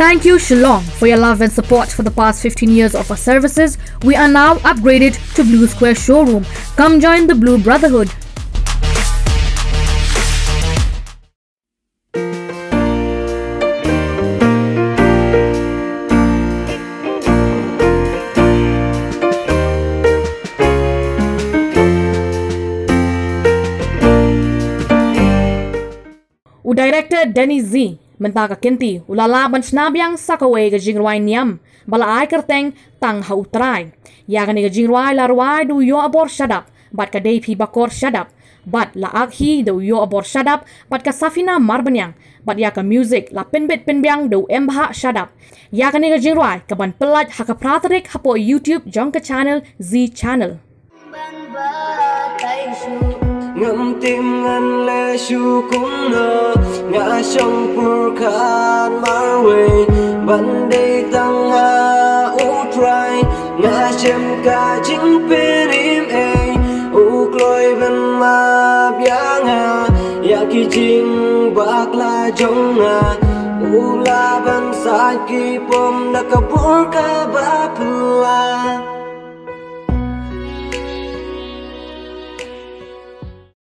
Thank you, Shillong, for your love and support for the past 15 years of our services. We are now upgraded to Blue Square Showroom. Come join the Blue Brotherhood. Director Denny Z menta ka kinti ulala ban snabyang sakawe ga jingrwai niam bala ai kerteng tang ha utrai. Yagani ga jingrwai la du yo abor shadap bat ka dei phi bakor shadap. Bat la akhi do yo abor shadap bat ka safina marbanyang bat ya ka music la pinbit pinbyang do embha shadap. Yagani ga jingrwai ka ban pelaj ha ka pratrek ha po youtube jonka channel z channel. Ngâm tim ngân lệ chu cũng nở. Ngã trong pur khát mar vẫn đi tăng ha utrai ngã chém cả chính bên im e u cloi bên ma biang ha dạ ya ki jing bak la jong ha u la ban sa ki pom đã ka ba ka ba